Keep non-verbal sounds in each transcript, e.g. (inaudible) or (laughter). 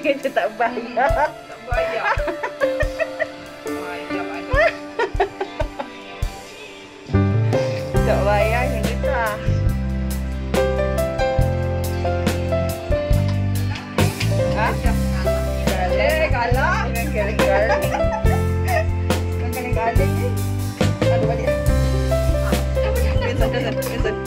tak bayar Tak bayar. Tak bayar yang besar Ha? Eh, kalah kering-kering Dengan kering-kering ni Aduh, balik Vincent, Vincent, Vincent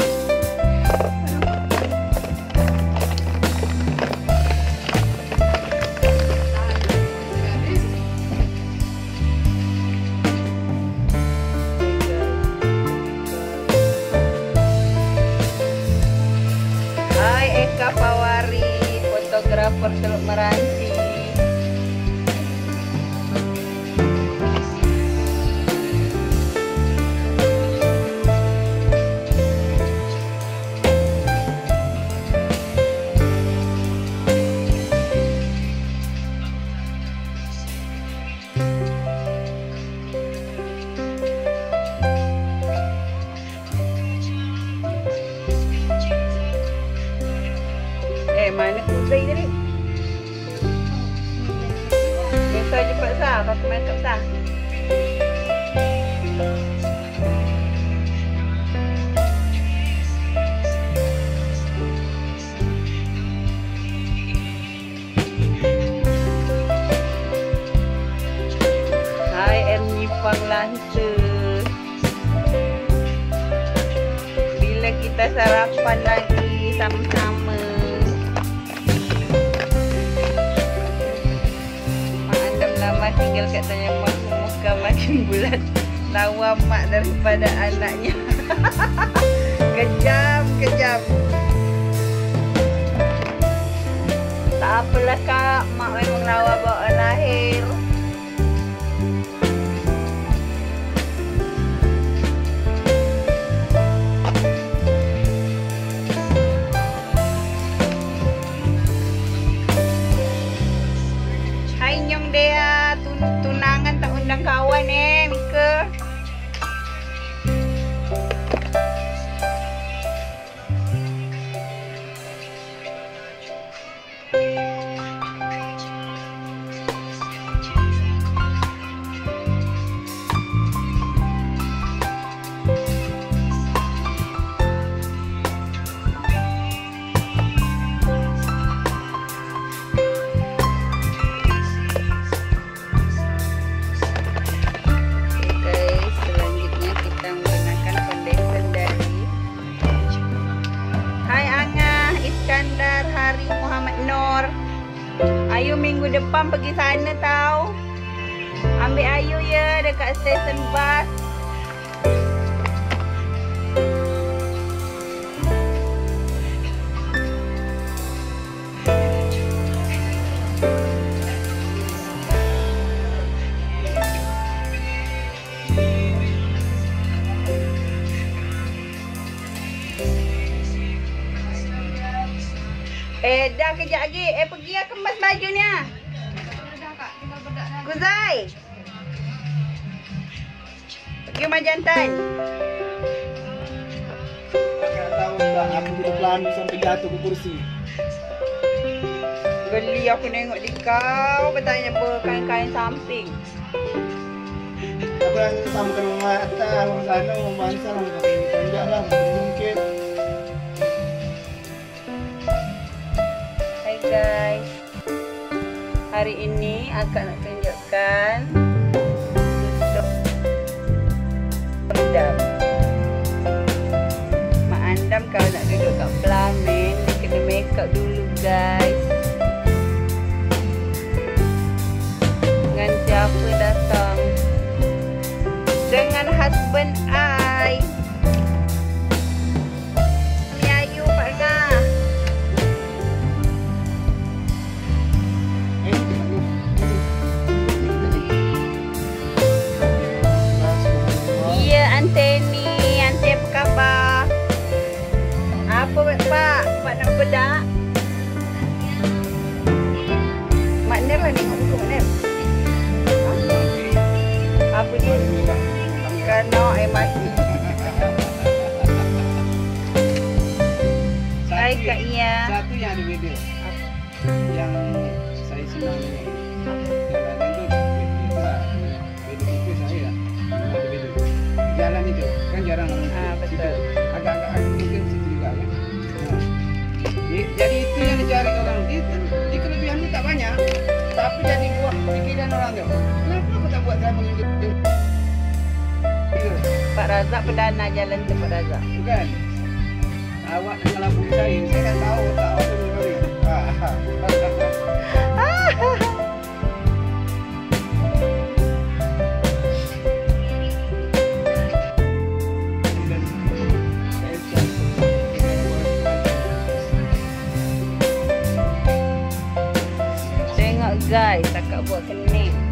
Erni Panglanta Bila kita sarapan lagi sama-sama. Mak Andam lama tinggal kat tanya mak muka makin bulat. Lawa mak daripada anaknya. (laughs) Kejam, kejam. Tak apalah kak, mak memang lawa bawa lahir pergi sana tau. Ambil Ayu ya dekat stesen bas. Eh dah kejap lagi. Eh pergi lah kemas baju ni ah. Kuzai. Pergi tahu tak aku bila pelanu sampai jatuh ke kursi. Geli aku tengok di kau bertanya berkain-kain samping. Aku yang samakan orang atas, orang sana, orang bangsa, orang pakai ini tunjuk lah, mungkin. Hai guys. Hari ini akak nak Ikan Apa dia? Kerana air mati. Hai Kak Ia. Satu yang ada video. yang saya senang ni jalanan tu itulah beda tipis saya lah memang ada beda jalan itu kan jarang orang Ah, situ. betul. agak-agak agak mungkin situ juga kan ha. Jadi- jadi itu yang dicari orang di, di kelebihan tu tak banyak tapi jadi buat pikiran orang tu kenapa aku tak buat travel hidup Pak Razak perdana jalan tu Pak Razak. bukan awak mengelabui saya saya kan tahu tahu tu ni Tengok guys, takak buat. Kening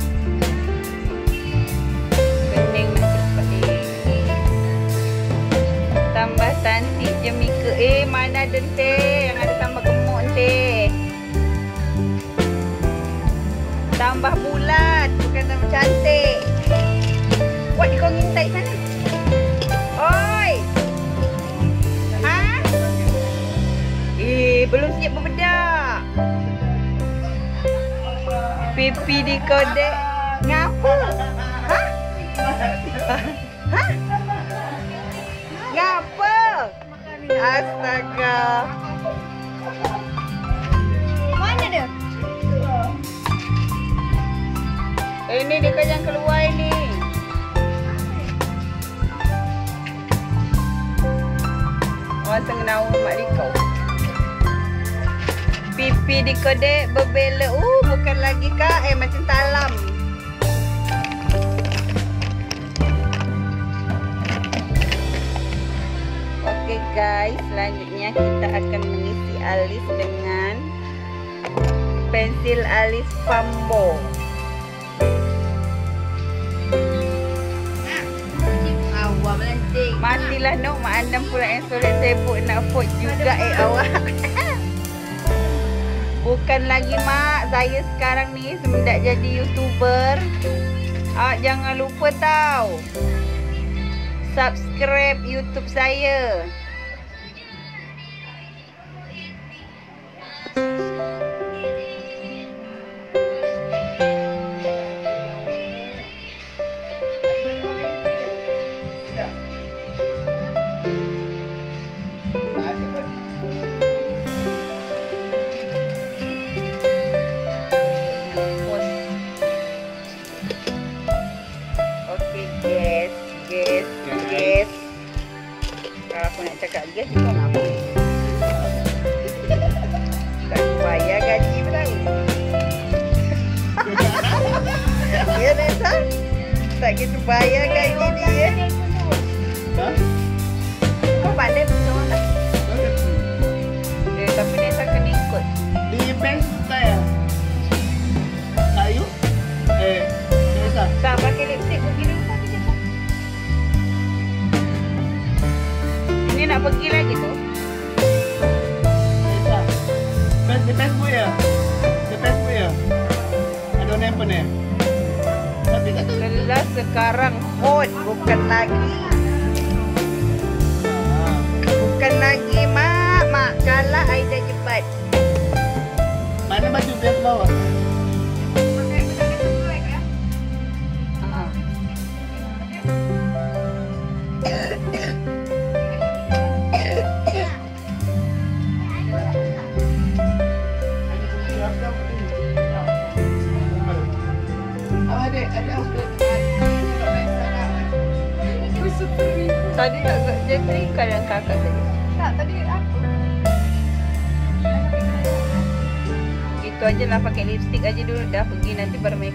cantik je Mika. Eh, mana ada teh yang ada tambah gemuk teh. Tambah bulat, bukan tambah cantik. Buat kau ngintai sana. Oi. Ha? Eh, belum siap berbedak. Pipi di kodek. Ngapa? Ha? Ha? Astaga. Mana dia? Eh, Ini dia kan yang keluar ini. Orang tengah naun mak dikau. Pipi di kodek berbela. Uh, bukan lagi kak. Eh, macam talam. Okey guys, selanjutnya kita akan mengisi alis dengan pensil alis Fambo. Awak. Matilah Nok, Mak Andam pula yang soleh sibuk nak vote juga eh awak. (laughs) Bukan lagi Mak, saya sekarang ni semenjak jadi YouTuber. Ah, jangan lupa tau. Subscribe YouTube saya. Sekarang hot bukan lagi bukan lagi mak mak kalah Aida jebat. mana baju biar bawah? Aja lah pakai lipstick aja dulu dah pergi nanti baru make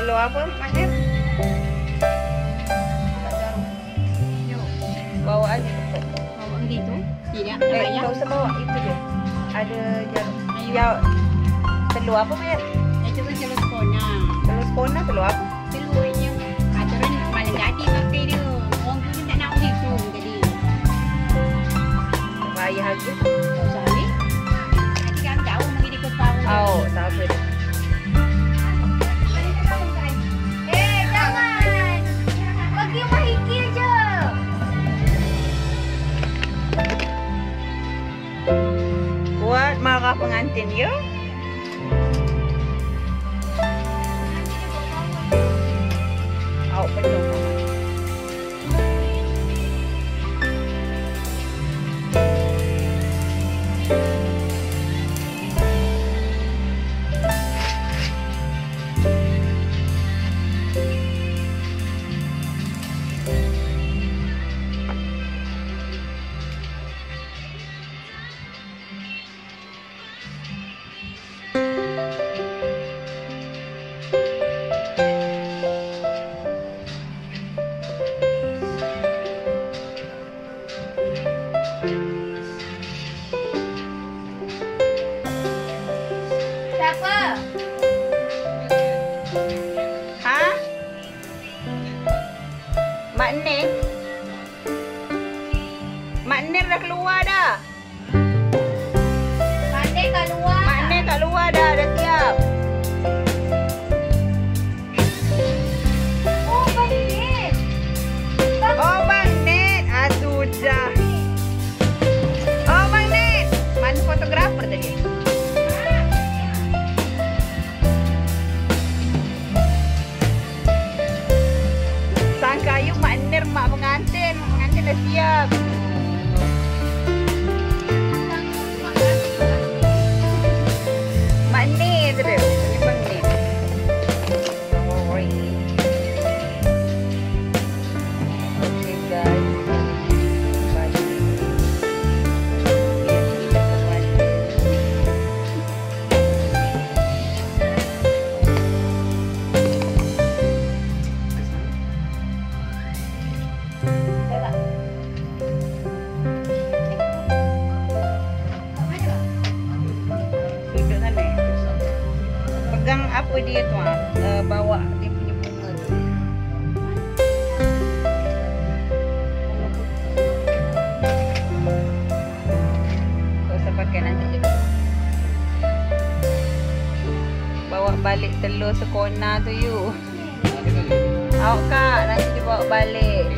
Bawa apa, Mak Nir? Bawa aja. Bawa beli tu. Tidak, Eh, banyak. tak usah bawa. Itu je. Ada jarum. Ya, telur apa, Mak Nir? Itu telur sekona. Telur spona, telur apa? Telur je. Aturan malam jadi pakai dia. Orang tu tak nak begitu jadi. Bayar harga. Tak usah ni. Nanti kami tahu mungkin dia ketahu. Oh, tak apa Usah pakai nanti je. Bawa balik telur sekona tu you. Awak kak, nanti dia bawa balik.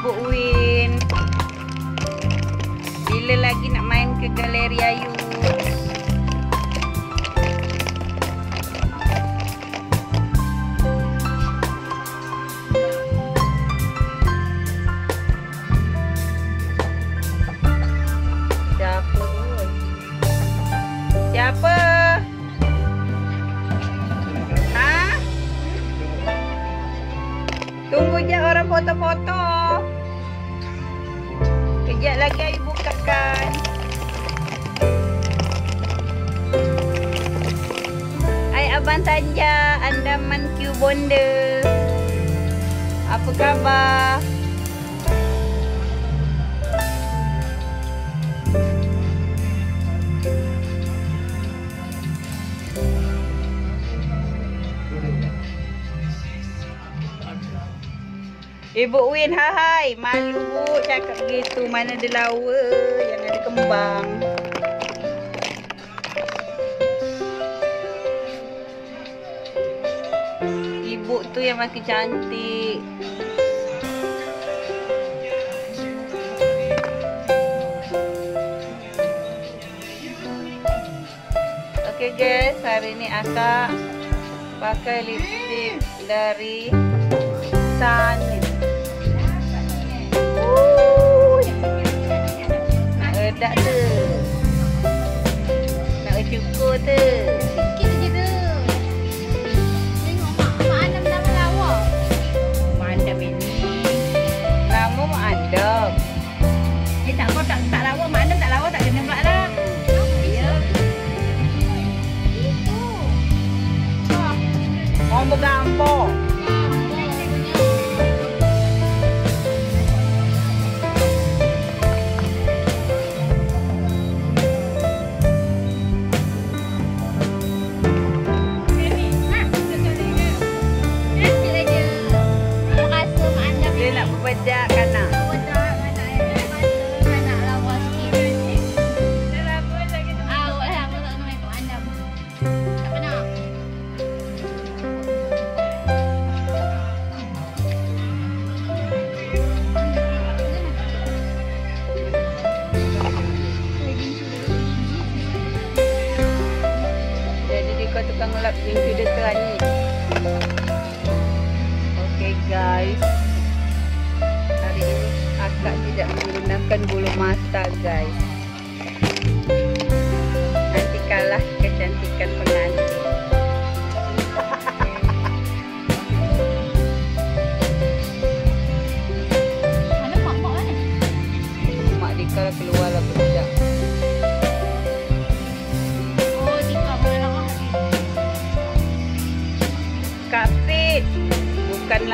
Ibu Win. Bila lagi nak main ke Galeri Ayu? Andaman Q Bonda. Apa khabar? Ibu Win, hai. Malu bu cakap gitu. Mana ada lawa yang ada kembang. Ibu tu yang makin cantik. Okay guys, hari ni akak pakai lipstick dari Sunny. Nak redak tu. Nak cukur tu. Orang bergampang. Dia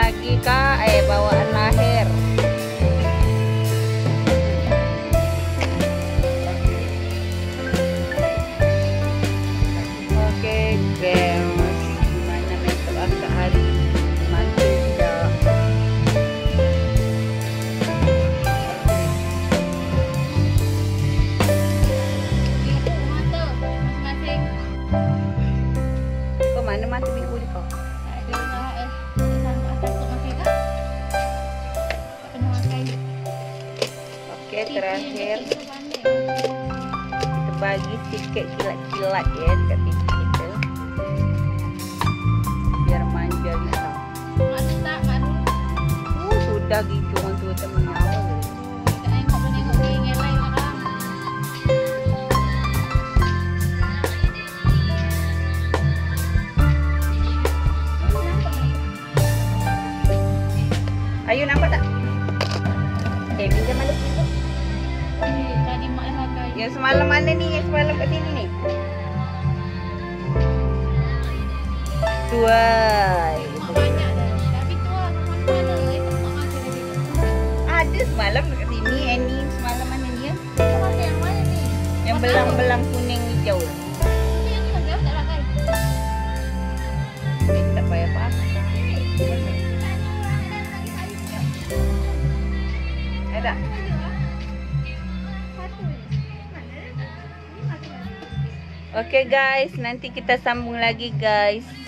lagi kak, eh bawaan terakhir kita bagi sikit kilat-kilat ya dekat pipi kita. Biar manja gitu. Uh, sudah gitu tak menyawa. Ayo nampak tak? Yang semalam mana ni? Yang semalam kat sini ni? Tuai. Ada semalam dekat sini. Annie semalam mana dia? Yang belang-belang kuning hijau. Eh. Ada. Okay guys, nanti kita sambung lagi guys.